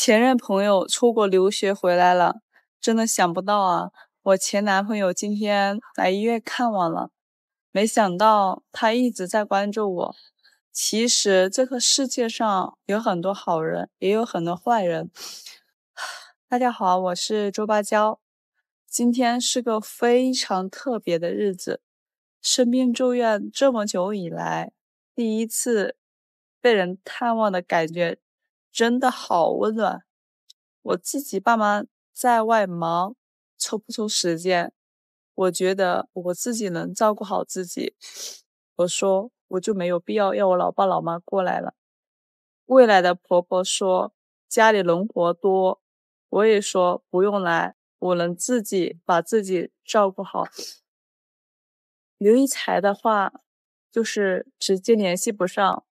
前任朋友出国留学回来了，真的想不到啊！我前男朋友今天来医院看我了，没想到他一直在关注我。其实这个世界上有很多好人，也有很多坏人。大家好，我是周芭蕉，今天是个非常特别的日子，生病住院这么久以来，第一次被人探望的感觉。真的好温暖。我自己爸妈在外忙，抽不出时间。我觉得我自己能照顾好自己。我说我就没有必要要我老爸老妈过来了。未来的婆婆说家里农活多，我也说不用来，我能自己把自己照顾好。刘一才的话就是直接联系不上，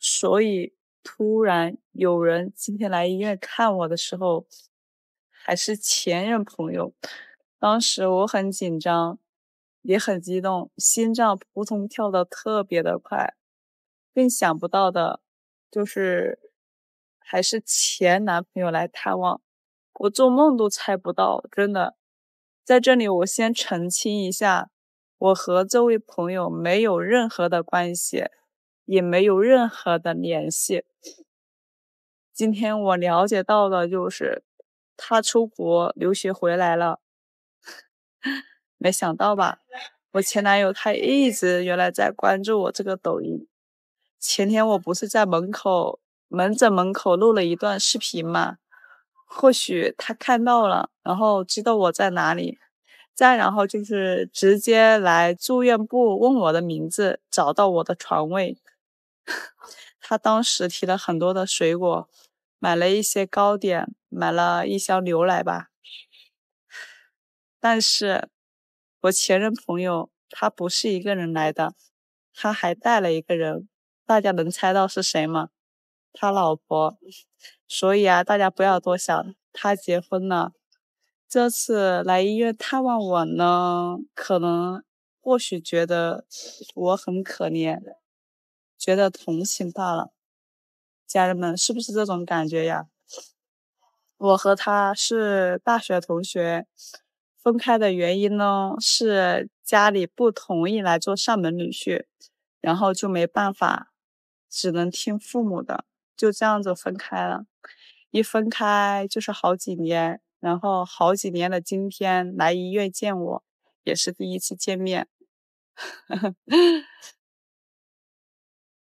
所以。突然有人今天来医院看我的时候，还是前任朋友。当时我很紧张，也很激动，心脏扑通跳的特别的快。更想不到的，就是还是前男朋友来探望，我做梦都猜不到，真的。在这里，我先澄清一下，我和这位朋友没有任何的关系。也没有任何的联系。今天我了解到的就是他出国留学回来了，没想到吧？我前男友他一直原来在关注我这个抖音。前天我不是在门口门诊门口录了一段视频吗？或许他看到了，然后知道我在哪里，再然后就是直接来住院部问我的名字，找到我的床位。他当时提了很多的水果，买了一些糕点，买了一箱牛奶吧。但是，我前任朋友他不是一个人来的，他还带了一个人，大家能猜到是谁吗？他老婆。所以啊，大家不要多想，他结婚了。这次来医院探望我呢，可能或许觉得我很可怜。觉得同情罢了，家人们是不是这种感觉呀？我和他是大学同学，分开的原因呢是家里不同意来做上门女婿，然后就没办法，只能听父母的，就这样子分开了。一分开就是好几年，然后好几年的今天来医院见我，也是第一次见面。